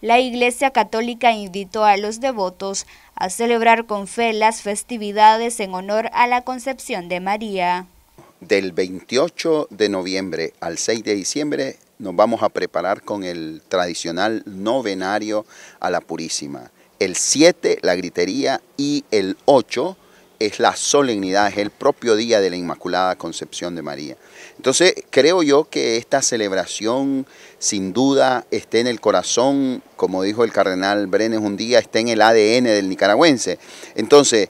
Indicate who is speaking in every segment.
Speaker 1: La Iglesia Católica invitó a los devotos a celebrar con fe las festividades en honor a la concepción de María.
Speaker 2: Del 28 de noviembre al 6 de diciembre nos vamos a preparar con el tradicional novenario a la Purísima. El 7, la gritería, y el 8 es la solemnidad, es el propio día de la Inmaculada Concepción de María. Entonces, creo yo que esta celebración, sin duda, esté en el corazón, como dijo el cardenal Brenes un día, esté en el ADN del nicaragüense. Entonces,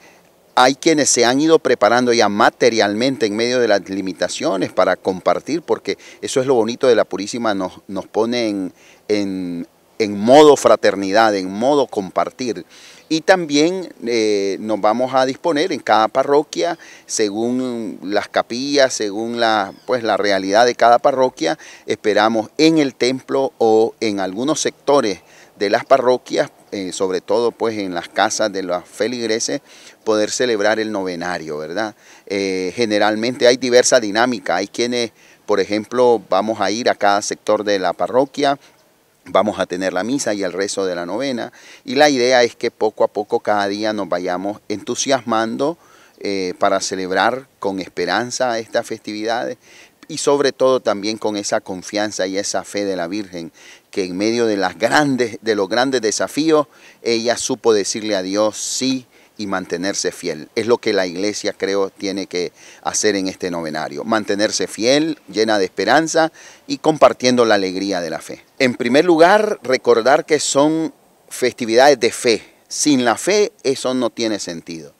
Speaker 2: hay quienes se han ido preparando ya materialmente en medio de las limitaciones para compartir, porque eso es lo bonito de la Purísima, nos, nos pone en, en modo fraternidad, en modo compartir. Y también eh, nos vamos a disponer en cada parroquia, según las capillas, según la, pues, la realidad de cada parroquia, esperamos en el templo o en algunos sectores de las parroquias, eh, sobre todo pues en las casas de los feligreses, poder celebrar el novenario, ¿verdad? Eh, generalmente hay diversa dinámica, hay quienes, por ejemplo, vamos a ir a cada sector de la parroquia, Vamos a tener la misa y el rezo de la novena. Y la idea es que poco a poco cada día nos vayamos entusiasmando eh, para celebrar con esperanza estas festividades y sobre todo también con esa confianza y esa fe de la Virgen que en medio de, las grandes, de los grandes desafíos ella supo decirle a Dios sí y mantenerse fiel. Es lo que la iglesia creo tiene que hacer en este novenario. Mantenerse fiel, llena de esperanza y compartiendo la alegría de la fe. En primer lugar, recordar que son festividades de fe. Sin la fe eso no tiene sentido.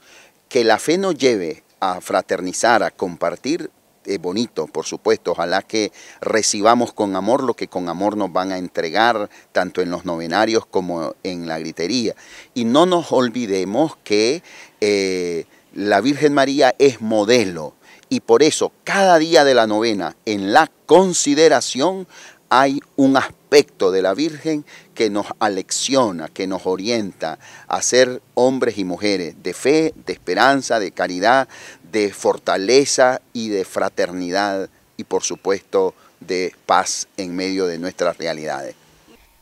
Speaker 2: Que la fe nos lleve a fraternizar, a compartir, es bonito, por supuesto. Ojalá que recibamos con amor lo que con amor nos van a entregar, tanto en los novenarios como en la gritería. Y no nos olvidemos que eh, la Virgen María es modelo. Y por eso, cada día de la novena, en la consideración, hay un aspecto de la Virgen que nos alecciona, que nos orienta a ser hombres y mujeres de fe, de esperanza, de caridad, de fortaleza y de fraternidad y por supuesto de paz en medio de nuestras realidades.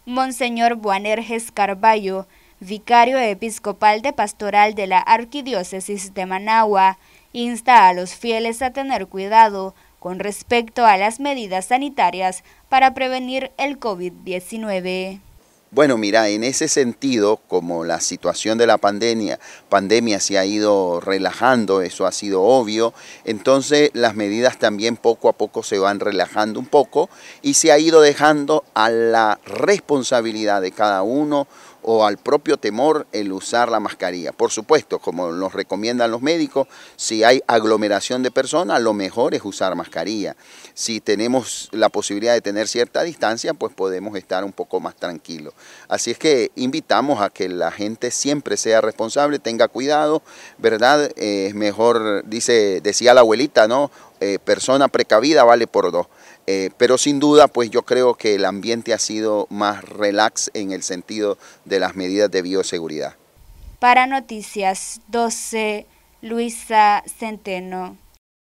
Speaker 1: Monseñor Buanerges Carballo, vicario episcopal de pastoral de la Arquidiócesis de Managua, insta a los fieles a tener cuidado con respecto a las medidas sanitarias para prevenir el COVID-19.
Speaker 2: Bueno, mira, en ese sentido, como la situación de la pandemia, pandemia se ha ido relajando, eso ha sido obvio, entonces las medidas también poco a poco se van relajando un poco y se ha ido dejando a la responsabilidad de cada uno o al propio temor el usar la mascarilla. Por supuesto, como nos recomiendan los médicos, si hay aglomeración de personas, lo mejor es usar mascarilla. Si tenemos la posibilidad de tener cierta distancia, pues podemos estar un poco más tranquilos. Así es que invitamos a que la gente siempre sea responsable, tenga cuidado, ¿verdad? Eh, es mejor, dice, decía la abuelita, ¿no? Eh, persona precavida vale por dos. Eh, pero sin duda, pues yo creo que el ambiente ha sido más relax en el sentido de las medidas de bioseguridad.
Speaker 1: Para Noticias 12, Luisa Centeno.